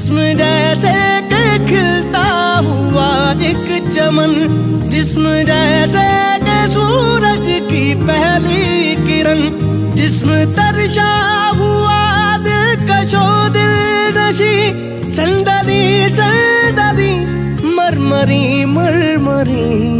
जिस्म जैसे के खिलता हुआ एक चमन, जिस्म जैसे के सूरज की पहली किरण, जिसम तरशा हुआ दिल कशो दिल नशी संदली संदली मरमरी मरमरी।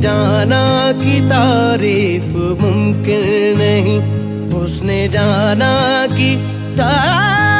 जाना की तारीफ़ मुमकिन नहीं। उसने जाना की तारीफ़